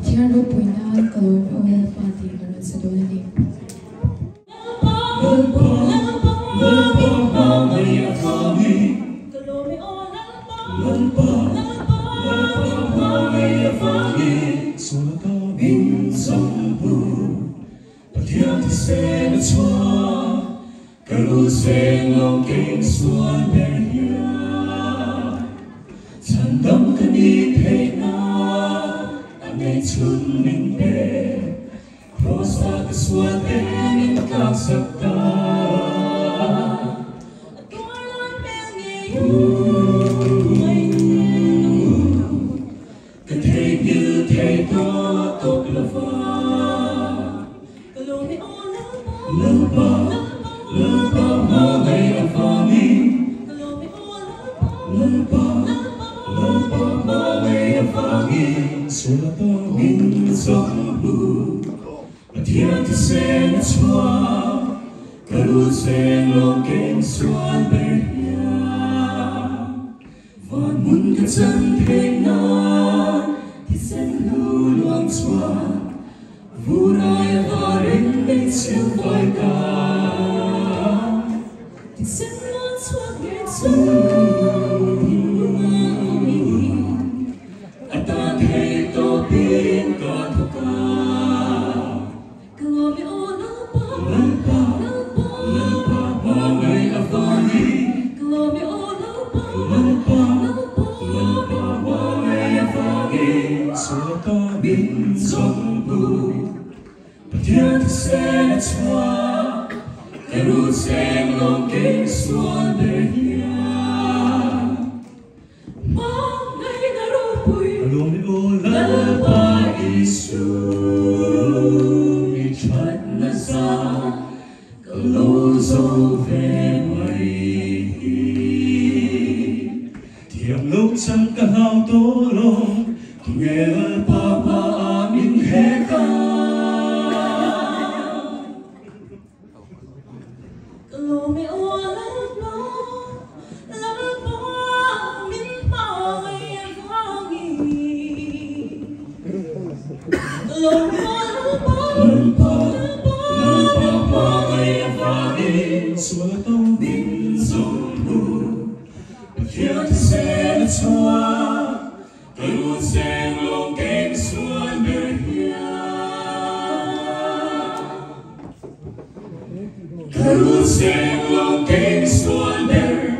Tiaro Puina Kalor Ola Pati Karan Sadolani. Kalu seng long king suan berya Chandam kani thay. It's who in there, cross like and in. Séparés en nous, adiantissez le soir, calusez l'enquête soin bernia. Van mundet san tregnar, disen lulu ang soir, vurai varen bet silvaikar. Bin song bu Patian ti sen chua Karu sen long king suan berhia Along o lalpa isu chẳng hao tố lòng Thu nghe lalpa pa amin he ka Lalpa Lalpa pa ngay avani Sula tông din sông xóa cơn muốn xem lòng kém xóa đời cơn muốn xem lòng kém xóa đời